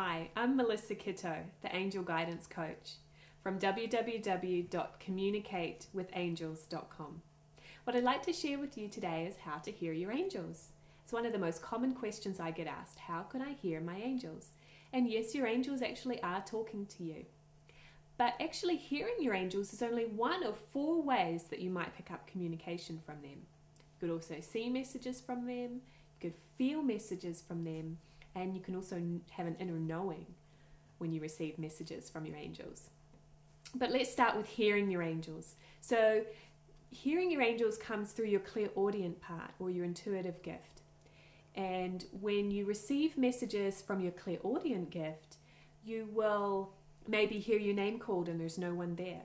Hi, I'm Melissa Kitto, the Angel Guidance Coach from www.communicatewithangels.com. What I'd like to share with you today is how to hear your angels. It's one of the most common questions I get asked How can I hear my angels? And yes, your angels actually are talking to you. But actually, hearing your angels is only one of four ways that you might pick up communication from them. You could also see messages from them, you could feel messages from them, and you can also have an inner knowing when you receive messages from your angels. But let's start with hearing your angels. So, hearing your angels comes through your clairaudient part or your intuitive gift. And when you receive messages from your clairaudient gift, you will maybe hear your name called and there's no one there,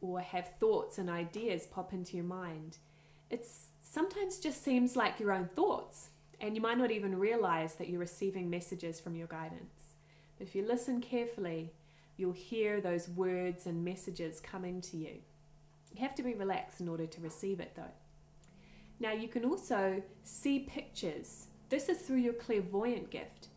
or have thoughts and ideas pop into your mind. It sometimes just seems like your own thoughts, and you might not even realize that you're receiving messages from your guidance. But if you listen carefully, you'll hear those words and messages coming to you. You have to be relaxed in order to receive it though. Now you can also see pictures. This is through your clairvoyant gift.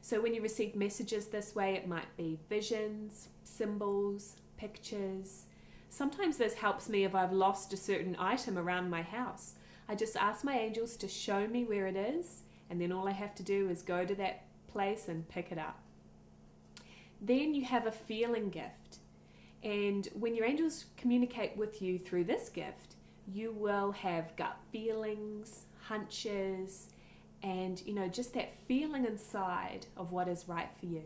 So when you receive messages this way, it might be visions, symbols, pictures. Sometimes this helps me if I've lost a certain item around my house. I just ask my angels to show me where it is, and then all I have to do is go to that place and pick it up. Then you have a feeling gift. And when your angels communicate with you through this gift, you will have gut feelings, hunches, and you know, just that feeling inside of what is right for you.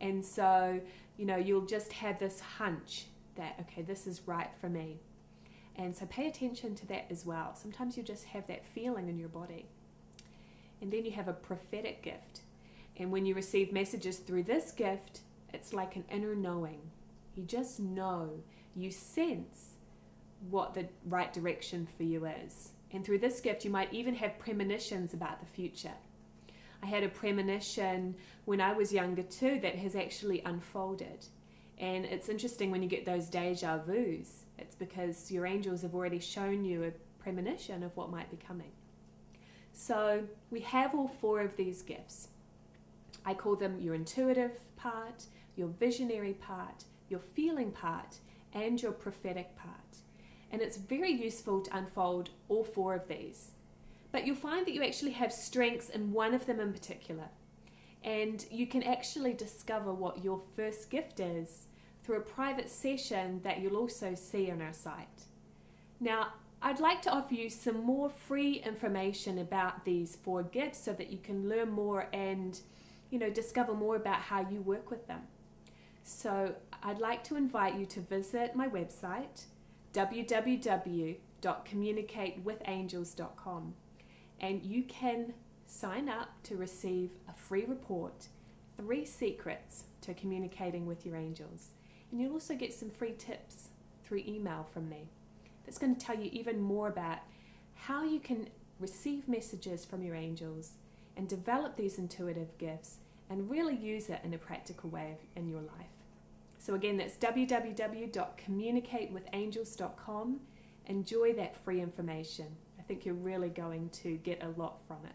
And so, you know, you'll just have this hunch that, okay, this is right for me. And so pay attention to that as well. Sometimes you just have that feeling in your body. And then you have a prophetic gift. And when you receive messages through this gift, it's like an inner knowing. You just know, you sense what the right direction for you is. And through this gift, you might even have premonitions about the future. I had a premonition when I was younger too that has actually unfolded. And it's interesting when you get those deja vus, it's because your angels have already shown you a premonition of what might be coming. So we have all four of these gifts. I call them your intuitive part, your visionary part, your feeling part, and your prophetic part. And it's very useful to unfold all four of these. But you'll find that you actually have strengths in one of them in particular. And you can actually discover what your first gift is through a private session that you'll also see on our site. Now, I'd like to offer you some more free information about these four gifts so that you can learn more and you know discover more about how you work with them. So I'd like to invite you to visit my website, www.communicatewithangels.com, and you can sign up to receive a free report, Three Secrets to Communicating with Your Angels. And you'll also get some free tips through email from me that's going to tell you even more about how you can receive messages from your angels and develop these intuitive gifts and really use it in a practical way in your life. So, again, that's www.communicatewithangels.com. Enjoy that free information. I think you're really going to get a lot from it.